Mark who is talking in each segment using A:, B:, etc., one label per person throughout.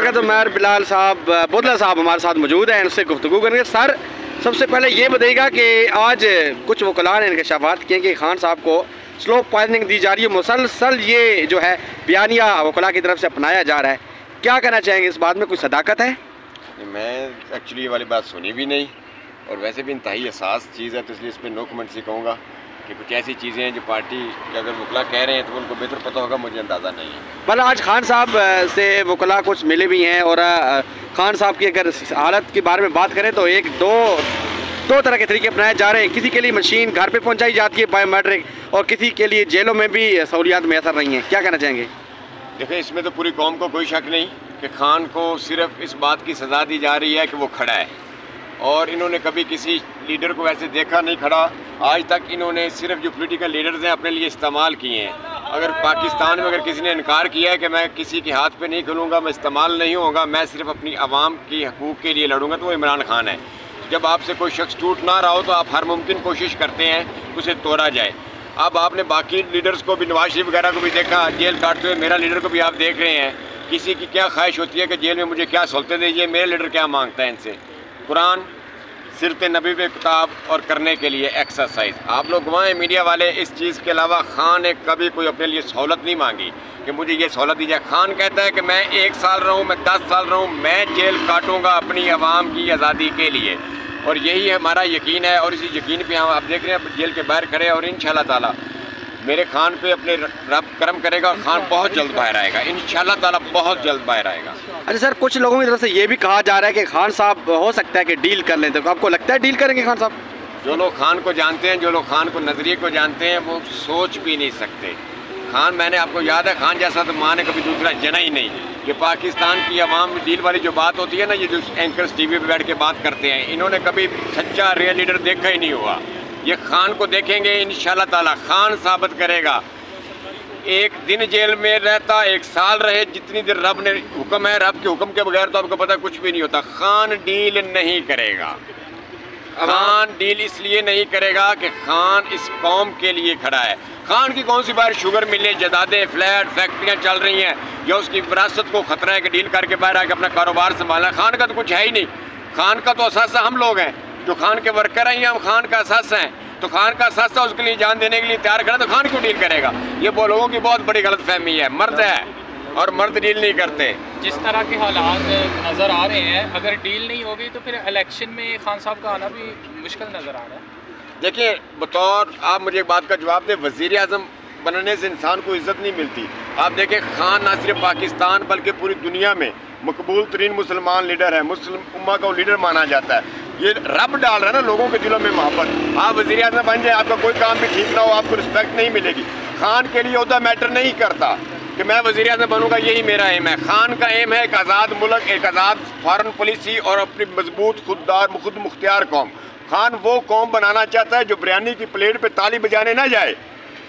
A: वक्त उमर बिलाल साहब बोदला साहब हमारे साथ मौजूद हैं उनसे गुफ्तु करेंगे। सर, सबसे पहले ये बताइएगा कि आज कुछ वकला ने इनकशाफात किए कि खान साहब को स्लो पॉइजनिंग दी जा रही है। मुसलसल ये जो है, बयानिया वकला की तरफ़ से अपनाया जा रहा है। क्या कहना चाहेंगे? इस बात में कोई सदाकत है?
B: मैं एक्चुअली ये वाली बात सुनी भी नहीं, और वैसे भी इंतहाई एहसास चीज़ है तो इसलिए इस पर नो कमेंट से कहूँगा। कि कुछ ऐसी चीज़ें हैं जो पार्टी के अगर वकला कह रहे हैं तो उनको बेहतर पता होगा मुझे अंदाज़ा नहीं है।
A: भला आज खान साहब से वकला कुछ मिले भी हैं और खान साहब की अगर हालत के बारे में बात करें तो एक दो दो तरह के तरीके अपनाए जा रहे हैं। किसी के लिए मशीन घर पे पहुंचाई जाती है बायोमेट्रिक और किसी के लिए जेलों में भी सहूलियात मैसर नहीं हैं। क्या कहना चाहेंगे?
B: देखिए इसमें तो पूरी कौम को कोई शक नहीं कि खान को सिर्फ़ इस बात की सज़ा दी जा रही है कि वो खड़ा है। और इन्होंने कभी किसी लीडर को वैसे देखा नहीं खड़ा। आज तक इन्होंने सिर्फ़ जो पोलिटिकल लीडर्स हैं, अपने लिए इस्तेमाल किए हैं। अगर पाकिस्तान में अगर किसी ने इनकार किया है कि मैं किसी के हाथ पे नहीं खुलूँगा, मैं इस्तेमाल नहीं होगा मैं सिर्फ़ अपनी आवाम की हकूक़ के लिए लड़ूँगा तो वो इमरान खान है। जब आपसे कोई शख्स टूट ना रहा हो तो आप हर मुमकिन कोशिश करते हैं उसे तोड़ा जाए। अब आपने बाकी लीडर्स को भी, नवाज़ शरीफ वगैरह को भी देखा, जेल काटते हुए मेरा लीडर को भी आप देख रहे हैं। किसी की क्या ख्वाहिश होती है कि जेल में मुझे क्या सहूलतें दीजिए, मेरे लीडर क्या माँगता है इनसे? कुरान सिरत नबी पे किताब और करने के लिए एक्सरसाइज आप लोग गवाएँ मीडिया वाले, इस चीज़ के अलावा खान ने कभी कोई अपने लिए सहूलत नहीं मांगी कि मुझे ये सहूलत दी जाए। खान कहता है कि मैं एक साल रहूँ, मैं दस साल रहूँ, मैं जेल काटूँगा अपनी आवाम की आज़ादी के लिए। और यही हमारा यकीन है और इसी यकीन पर हम आप देख रहे हैं, जेल के बाहर खड़े और इन ताला मेरे खान पे अपने रब करम करेगा और खान बहुत जल्द बाहर आएगा। इन ताला बहुत जल्द बाहर आएगा।
A: अच्छा सर कुछ लोगों की तरफ़ से ये भी कहा जा रहा है कि खान साहब हो सकता है कि डील कर लें। तो आपको लगता है डील करेंगे खान साहब?
B: जो लोग खान को जानते हैं जो लोग खान को नज़रिए को जानते हैं वो सोच भी नहीं सकते। खान मैंने आपको याद है खान जैसा तो माँ ने कभी दूसरा जना ही नहीं ये पाकिस्तान की आवाम डील वाली जो बात होती है ना ये जो एंकर्स टीवी पे बैठ के बात करते हैं इन्होंने कभी सच्चा रियल लीडर देखा ही नहीं हुआ। ये खान को देखेंगे इन ताला खान साबित करेगा। एक दिन जेल में रहता एक साल रहे जितनी देर रब ने हुक्म है रब के हुक्म के बगैर तो आपको पता कुछ भी नहीं होता। खान डील नहीं करेगा। खान डील इसलिए नहीं करेगा कि खान इस कौम के लिए खड़ा है। खान की कौन सी बाहर शुगर मिले जदादे फ्लैट फैक्ट्रियाँ चल रही हैं या उसकी विरासत को खतरा है कि डील करके बाहर आके अपना कारोबार संभालना खान का तो कुछ है ही नहीं। खान का तो असासा हम लोग हैं। जो खान के वर्कर हैं या हम खान का असासा हैं। तो खान का असासा उसके लिए जान देने के लिए तैयार खड़ा तो खान क्यों डील करेगा? ये वो लोगों की बहुत बड़ी गलत फहमी है। मर्द है और मर्द डील नहीं करते।
C: जिस तरह के हालात नज़र आ रहे हैं अगर डील नहीं होगी तो फिर इलेक्शन में खान साहब का आना भी मुश्किल नज़र आ रहा है।
B: देखिए बतौर आप मुझे एक बात का जवाब दें वज़ी अजम बनने से इंसान को इज़्ज़त नहीं मिलती। आप देखें खान ना सिर्फ़ पाकिस्तान बल्कि पूरी दुनिया में मकबूल तरीन मुसलमान लीडर है। मुस्लिम उम्मा का लीडर माना जाता है। ये रब डाल रहा है ना लोगों के दिलों में वहाँ पर आप वजी अजम बन जाए, आपका कोई काम भी ठीक ना हो, आपको रिस्पेक्ट नहीं मिलेगी। खान के लिए उदा मैटर नहीं करता कि मैं वजी अजम बनूँगा, यही मेरा एम है। खान का एम है एक आज़ाद मुल्क, एक आज़ाद फॉरन पॉलिसी और अपनी मज़बूत खुददार, खुद मुख्तियार कौम। खान वो कौम बनाना चाहता है जो बिरयानी की प्लेट पर ताली बजाने ना जाए।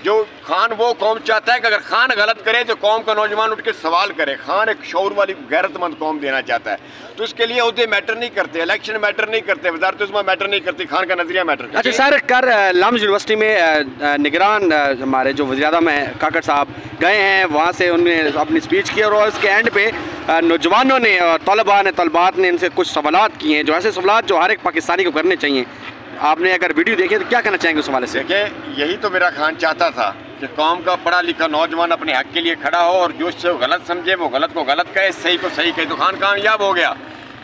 B: जो खान वो कौम चाहता है कि अगर खान गलत करे तो कौम का नौजवान उठ के सवाल करे। खान एक शौर वाली गैरतमंद कौम देना चाहता है। तो इसके लिए उहदे मैटर नहीं करते इलेक्शन मैटर नहीं करते, वजारत मैटर नहीं करती, खान का नज़रिया मैटर
A: अच्छा सर कर लम्स यूनिवर्सिटी में निगरान हमारे जो वजी अजम हैं, काकड़ साहब गए हैं, वहाँ से उन्होंने अपनी स्पीच की और उसके एंड पे नौजवानों ने तलबा ने, तलबात ने इनसे कुछ सवाल किए हैं। जो ऐसे सवाल जो हर एक पाकिस्तानी को करने चाहिए। आपने अगर वीडियो देखी तो क्या कहना चाहेंगे उस हवाले से?
B: देखिए यही तो मेरा खान चाहता था कि कौम का पढ़ा लिखा नौजवान अपने हक के लिए खड़ा हो और जो उससे गलत समझे, वो गलत को गलत कहे, सही को सही कहे तो खान कामयाब हो गया।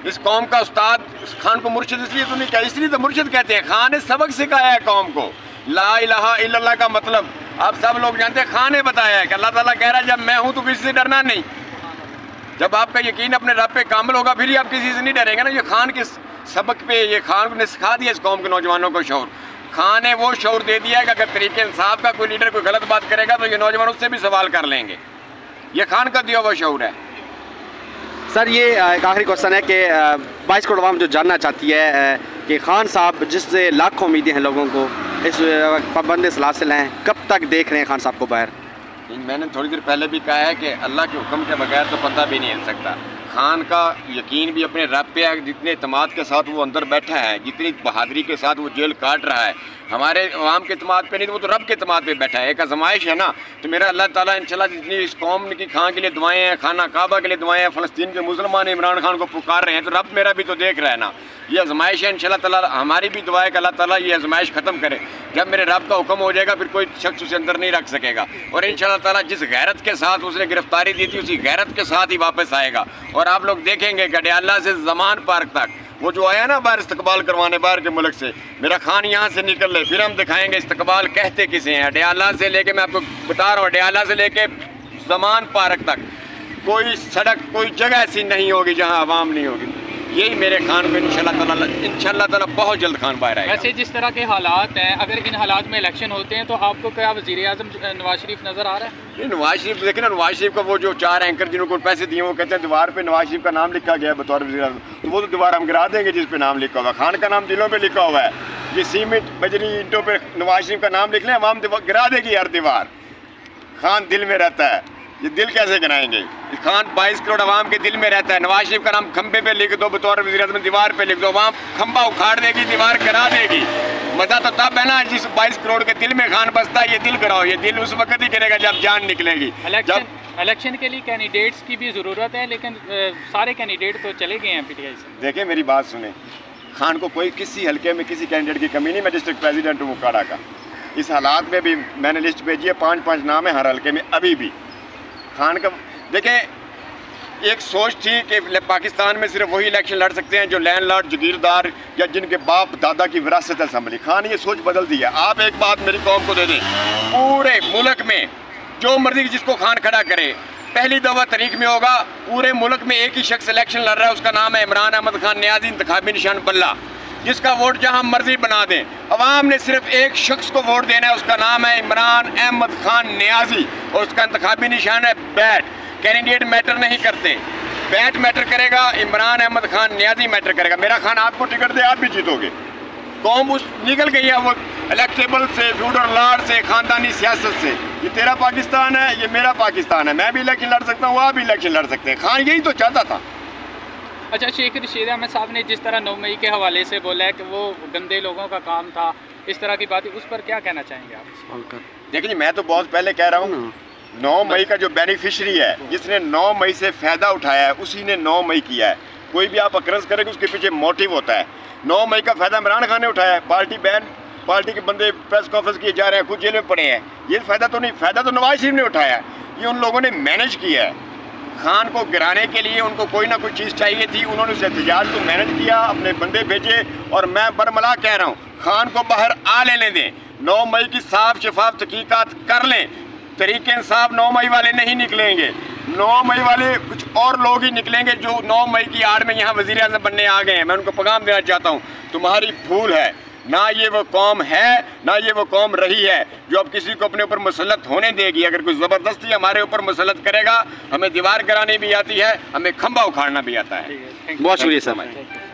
B: इस कौम का उस्ताद खान को मुर्शद इसलिए तो नहीं कहा, इसलिए तो मुर्शद कहते हैं, खान ने सबक सिखाया है कौम को। ला इलाहा इल्लल्लाह का मतलब आप सब लोग जानते हैं, खान ने बताया है कि अल्लाह ताला कह रहा है, जब मैं हूँ तो किसी से डरना नहीं। जब आपका यकीन अपने रब पे कामल होगा, फिर ही आप किसी से नहीं डरेंगे ना। ये खान किस सबक पे, ये खान ने सिखा दिया इस कौम के नौजवानों को शौर। खान ने वो शौर दे दिया कि अगर तरीके इंसाफ का कोई लीडर कोई गलत बात करेगा तो ये नौजवान उससे भी सवाल कर लेंगे। ये खान का दिया हुआ शौर है।
A: सर, ये एक आखिरी क्वेश्चन है कि बाईस करोड़ आवाम जो जानना चाहती है कि खान साहब जिससे लाखों उम्मीदें हैं लोगों को, इस पाबंद सलासिल हैं कब तक देख रहे हैं खान साहब को बाहर?
B: मैंने थोड़ी देर पहले भी कहा है कि अल्लाह के हुक्म के बगैर तो पता भी नहीं हिल सकता। खान का यकीन भी अपने रब पे है, जितने अतमाद के साथ वो अंदर बैठा है, जितनी बहादरी के साथ वो जेल काट रहा है। हमारे अवाम के अतमाद पे नहीं, वो तो रब के अतमाद पे बैठा है। एक आजमाइश है ना तो मेरा अल्लाह ताला इंशाल्लाह जितनी इस कौम की खान के लिए दुआएँ हैं, खाना काबा के लिए दुआएँ हैं, फ़लस्तीन के मुसलमान इमरान खान को पुकार रहे हैं तो रब मेरा भी तो देख रहा है ना। ये आजमाइश है इन ताला हमारी भी दुआ है कि अल्लाह ताला ये आजमाइश ख़त्म करे। जब मेरे रब का हुक्म हो जाएगा, फिर कोई शख्स उसे अंदर नहीं रख सकेगा। और इन ताला जिस गैरत के साथ उसने गिरफ्तारी दी थी, उसी गैरत के साथ ही वापस आएगा। और आप लोग देखेंगे कि से जमान पार्क तक, वो जो आया ना बाहर इस्तकबाल करवाने बाहर के मुल्क से, मेरा खान यहाँ से निकल ले, फिर हम दिखाएँगे इस्तकबाल कहते किसे हैं। अडयाला से लेके, मैं आपको बता रहा हूँ, अडयाला से लेके जमान पार्क तक, कोई सड़क, कोई जगह ऐसी नहीं होगी जहाँ आवाम नहीं होगी। यही मेरे खान में इंशाल्लाह ताला बहुत जल्द खान बाहर आएगा।
C: वैसे जिस तरह के हालात हैं अगर इन हालात में इलेक्शन होते हैं तो आपको क्या वजी अजम नवाज़ शरीफ नज़र आ रहा है?
B: नवाज़ शरीफ देखे ना नवाज़ शरीफ का वो जो चार एंकर जिनको पैसे दिए वो कहते हैं दीवार पे नवाज़ शरीफ का नाम लिखा गया है बतौर वजी तो वो तो दीवार हम गिरा देंगे जिस पे नाम लिखा हुआ है। खान का नाम दिलों पर लिखा हुआ है। ये सीमेंट बजरी ईंटों पर नवाज़ शरीफ का नाम लिख लें हम गिरा देगी हर दीवार। खान दिल में रहता है। ये दिल कैसे गिनाएँगे? खान बाईस करोड़ आवाम के दिल में रहता है। नवाज़ शरीफ का नाम खंबे पे लिख दो बतौर वजी अजम दीवार पे लिख दो। आवाम खंबा उखाड़ देगी दीवार करा देगी। मज़ा तो तब है ना जिस बाईस करोड़ के दिल में खान बसता है ये दिल कराओ। ये दिल उस वक्त ही करेगा जब जान निकलेगी।
C: जब इलेक्शन के लिए कैंडिडेट्स की भी ज़रूरत है लेकिन सारे कैंडिडेट तो चले गए हैं पीटीआई से।
B: देखें मेरी बात सुने। खान को कोई किसी हल्के में किसी कैंडिडेट की कमी नहीं। मैं डिस्ट्रिक्ट प्रेसिडेंट हूँ मुकाड़ा का। इस हालात में भी मैंने लिस्ट भेजी है। पाँच पाँच नाम है हर हल्के में अभी भी। खान का देखें, एक सोच थी कि पाकिस्तान में सिर्फ़ वही इलेक्शन लड़ सकते हैं जो लैंड लॉर्ड जगीरदार या जिनके बाप, दादा की विरासत है संभली। खान, ये सोच बदल दी है। आप एक बात मेरी कौम को दे दें। पूरे मुल्क में जो मर्ज़ी जिसको खान खड़ा करे, पहली दफ़ा तरीक में होगा, पूरे मुल्क में एक ही शख्स इलेक्शन लड़ रहा है, उसका नाम है इमरान अहमद खान, न्याजी इंतबी निशान बल्ला। जिसका वोट जहाँ मर्ज़ी बना दें। अवाम ने सिर्फ़ एक शख्स को वोट देना है, उसका नाम है इमरान अहमद खान न्याजी और उसका इंतबी निशान है बैट। कैंडिडेट मैटर नहीं करते। बैट मैटर करेगा, इमरान अहमद खान न्याजी मैटर करेगा। मेरा खान, आपको टिकट दे, आप भी जीतोगे। कौम उस निकल गई है, वो इलेक्टेबल से फ्यूडर लाड से, ख़ानदानी सियासत से। ये तेरा पाकिस्तान है, ये मेरा पाकिस्तान है। मैं भी इलेक्शन लड़ सकता हूँ, आप भी इलेक्शन लड़ सकते हैं। खान यही तो चाहता था।
C: अच्छा शेख रशीद अहमद साहब ने जिस तरह नौ मई के हवाले से बोला है कि वो गंदे लोगों का काम था इस तरह की बात उस पर क्या कहना चाहेंगे आप?
B: देखिए मैं तो बहुत पहले कह रहा हूँ नौ मई का जो बेनिफिशरी है जिसने नौ मई से फ़ायदा उठाया है उसी ने नौ मई किया है। कोई भी आप अक्रस करेंगे उसके पीछे मोटिव होता है। नौ मई का फ़ायदा इमरान खान ने उठाया है पार्टी बैन पार्टी के बंदे प्रेस कॉन्फ्रेंस किए जा रहे हैं कुछ जेल में पड़े हैं। ये फ़ायदा तो नहीं फ़ायदा तो नवाज़ शरीफ ने उठाया है। ये उन लोगों ने मैनेज किया है। खान को गिराने के लिए उनको कोई ना कोई चीज़ चाहिए थी, उन्होंने उस एहतजाज को मैनेज किया, अपने बंदे भेजे और मैं बरमला कह रहा हूँ, खान को बाहर आ लेने दें। नौ मई की साफ़ शफाफ तहकीकत कर लें। तरीके इंसाफ नौ मई वाले नहीं निकलेंगे। नौ मई वाले कुछ और लोग ही निकलेंगे जो नौ मई की आड़ में यहाँ वज़ीर अजम बनने आ गए हैं। मैं उनको पैगाम देना चाहता हूँ, तुम्हारी भूल है। ना ये वो कौम है ना ये वो कौम रही है जो अब किसी को अपने ऊपर मुसलत होने देगी। अगर कोई ज़बरदस्ती हमारे ऊपर मुसलत करेगा हमें दीवार करानी भी आती है हमें खंभा उखाड़ना भी आता है।
A: बहुत शुक्रिया सर